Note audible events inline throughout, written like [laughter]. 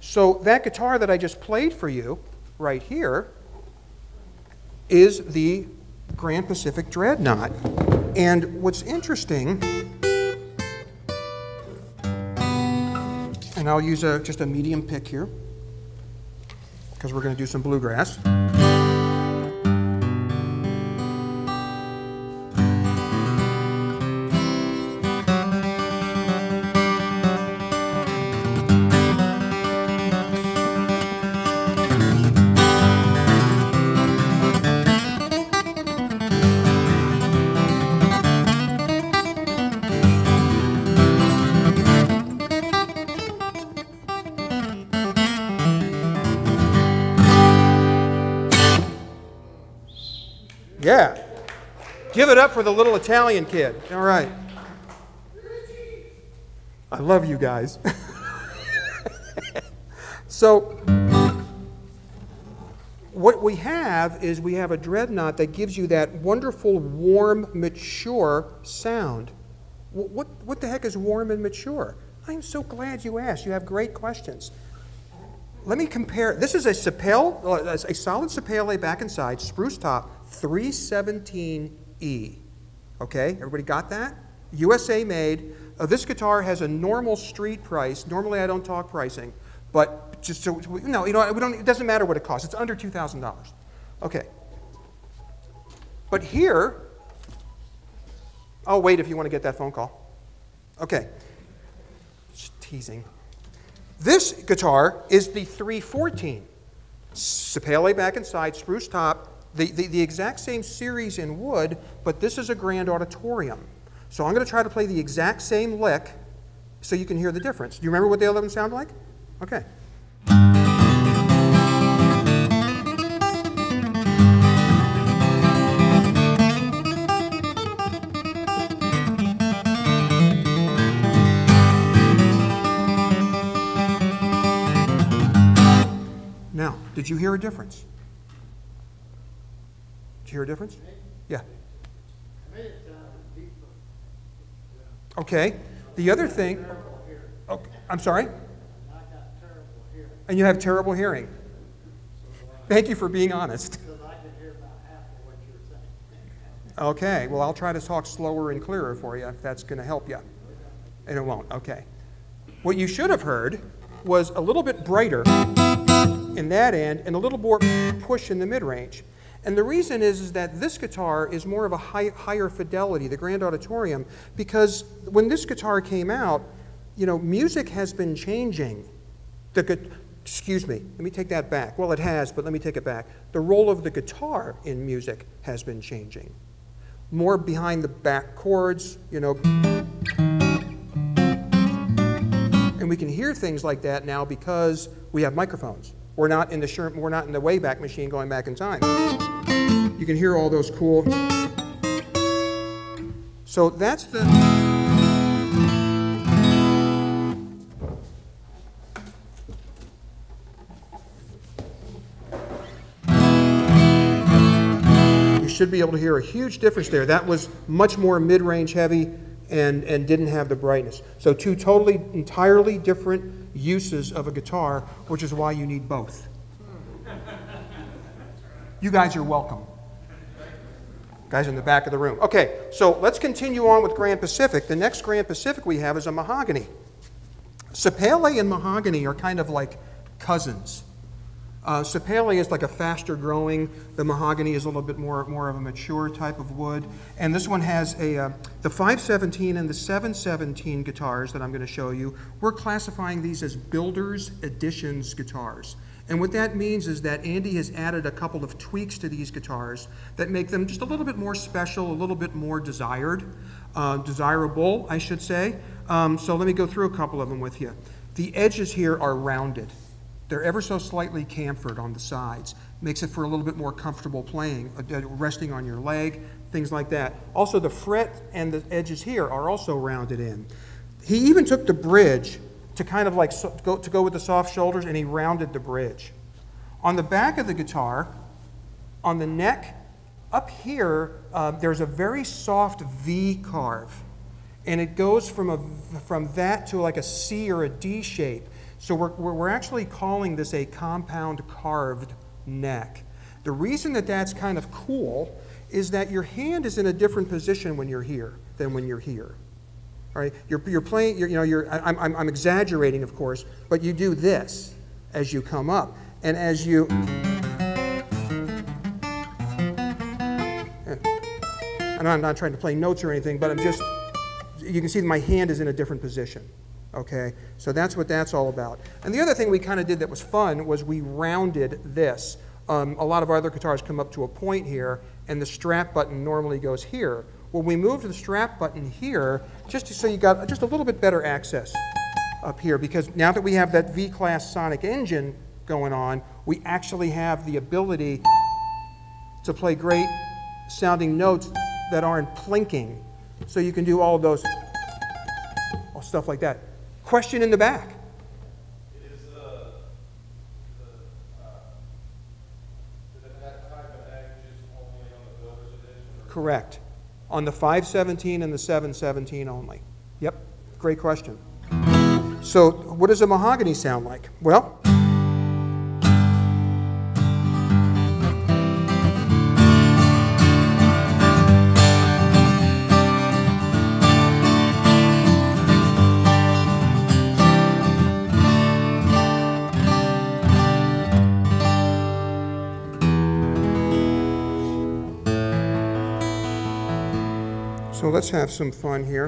So that guitar that I just played for you right here is the Grand Pacific Dreadnought. And what's interesting, and I'll use a, just a medium pick here because we're going to do some bluegrass. Yeah. Give it up for the little Italian kid. All right. I love you guys. [laughs] so, what we have is we have a dreadnought that gives you that wonderful, warm, mature sound. What, what, what the heck is warm and mature? I'm so glad you asked. You have great questions. Let me compare. This is a uh, a solid Sapele back and side, spruce top, 317E. Okay, everybody got that? USA made. Uh, this guitar has a normal street price. Normally, I don't talk pricing, but just so no, you know, we don't. It doesn't matter what it costs. It's under two thousand dollars. Okay. But here, I'll wait if you want to get that phone call. Okay. Just teasing. This guitar is the 314. Sapele back and side, spruce top, the, the, the, exact same series in wood, but this is a grand auditorium. So I'm going to try to play the exact same lick so you can hear the difference. Do you remember what the other one sound like? Okay. Now, did you hear a difference? Did you hear a difference? Yeah. Okay. The other thing. Oh, I'm sorry? And you have terrible hearing. Thank you for being honest. Okay, well, I'll try to talk slower and clearer for you if that's going to help you. And it won't, okay. What you should have heard was a little bit brighter in that end and a little more push in the mid range. And the reason is, is that this guitar is more of a high, higher fidelity, the Grand Auditorium, because when this guitar came out, you know, music has been changing. The, excuse me, let me take that back. Well, it has, but let me take it back. The role of the guitar in music has been changing. More behind the back chords, you know. And we can hear things like that now because we have microphones. We're not in the we're not in the Wayback Machine going back in time. You can hear all those cool. So that's the. You should be able to hear a huge difference there. That was much more mid-range heavy and, and didn't have the brightness. So two totally, entirely different uses of a guitar, which is why you need both. You guys are welcome. Guys in the back of the room. Okay, so let's continue on with Grand Pacific. The next Grand Pacific we have is a mahogany. Sapele and mahogany are kind of like cousins. Uh, sapele is like a faster growing. The mahogany is a little bit more, more of a mature type of wood. And this one has a, uh, the 517 and the 717 guitars that I'm going to show you. We're classifying these as Builder's Editions guitars. And what that means is that Andy has added a couple of tweaks to these guitars that make them just a little bit more special, a little bit more desired, uh, desirable, I should say. Um, so let me go through a couple of them with you. The edges here are rounded. They're ever so slightly chamfered on the sides. Makes it for a little bit more comfortable playing, uh, resting on your leg, things like that. Also, the fret and the edges here are also rounded in. He even took the bridge to kind of like so, go, to go with the soft shoulders, and he rounded the bridge. On the back of the guitar, on the neck, up here, uh, there's a very soft V carve. And it goes from, a, from that to like a C or a D shape. So we're, we're actually calling this a compound carved neck. The reason that that's kind of cool is that your hand is in a different position when you're here than when you're here. All right? You're, you're playing, you're, you know, you're, I'm, I'm, I'm exaggerating, of course, but you do this as you come up. And as you. And I'm not trying to play notes or anything, but I'm just, you can see that my hand is in a different position. Okay? So that's what that's all about. And the other thing we kind of did that was fun was we rounded this. Um, a lot of our other guitars come up to a point here, and the strap button normally goes here. Well, we moved the strap button here just to so you got just a little bit better access up here because now that we have that V-Class Sonic engine going on, we actually have the ability to play great sounding notes that aren't plinking. So you can do all those, stuff like that. Question in the back. Correct. On the 517 and the 717 only. Yep, great question. So, what does a mahogany sound like? Well, So let's have some fun here.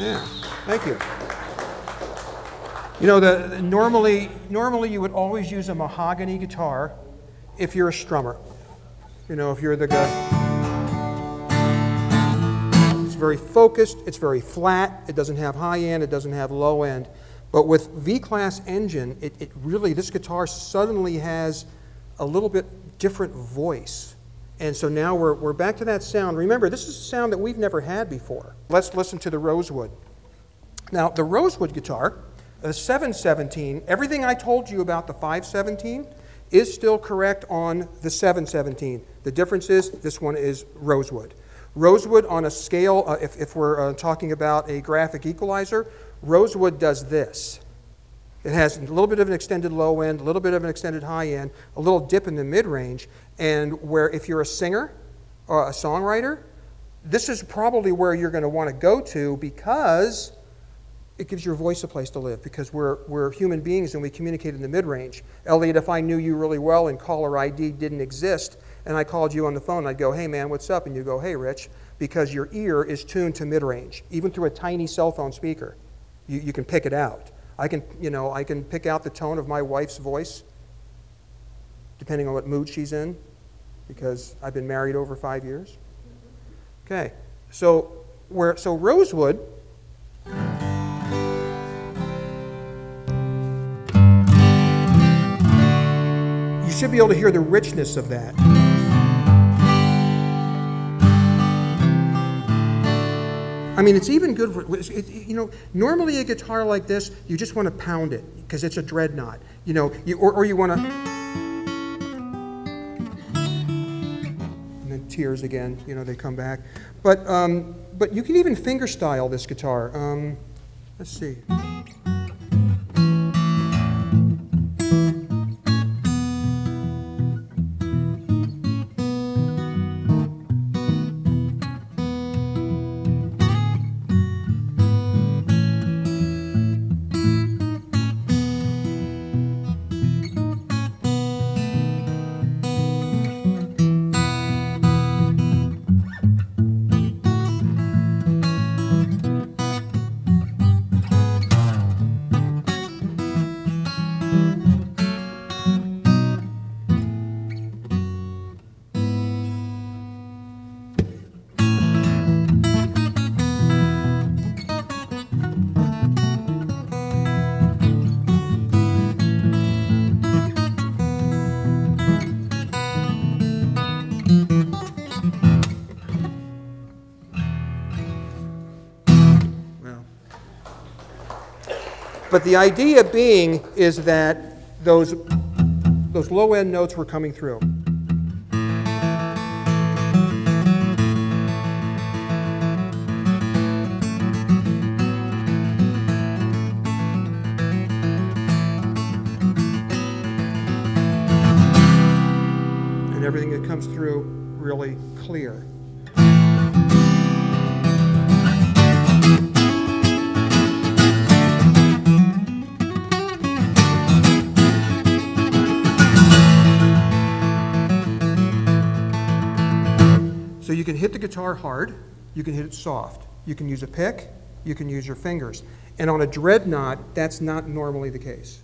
Yeah, thank you. You know, the, normally, normally you would always use a mahogany guitar if you're a strummer. You know, if you're the guy. It's very focused, it's very flat, it doesn't have high end, it doesn't have low end. But with V-Class engine, it, it really, this guitar suddenly has a little bit different voice. And so now we're, we're back to that sound. Remember, this is a sound that we've never had before. Let's listen to the Rosewood. Now, the Rosewood guitar, the 717, everything I told you about the 517 is still correct on the 717. The difference is this one is Rosewood. Rosewood on a scale, uh, if, if we're uh, talking about a graphic equalizer, Rosewood does this. It has a little bit of an extended low end, a little bit of an extended high end, a little dip in the mid range, and where if you're a singer or a songwriter, this is probably where you're going to want to go to because it gives your voice a place to live because we're, we're human beings and we communicate in the mid range. Elliot, if I knew you really well and caller ID didn't exist and I called you on the phone, I'd go, hey man, what's up? And you go, hey Rich, because your ear is tuned to mid range, even through a tiny cell phone speaker. You, you can pick it out. I can, you know, I can pick out the tone of my wife's voice, depending on what mood she's in, because I've been married over five years. Okay, so where so Rosewood. You should be able to hear the richness of that. I mean, it's even good for, it, you know, normally a guitar like this, you just want to pound it because it's a dreadnought. You know, you, or, or you want to. And then tears again, you know, they come back. But, um, but you can even finger style this guitar. Um, let's see. But the idea being is that those, those low end notes were coming through. And everything that comes through really clear. You can hit the guitar hard, you can hit it soft, you can use a pick, you can use your fingers. And on a dreadnought, that's not normally the case.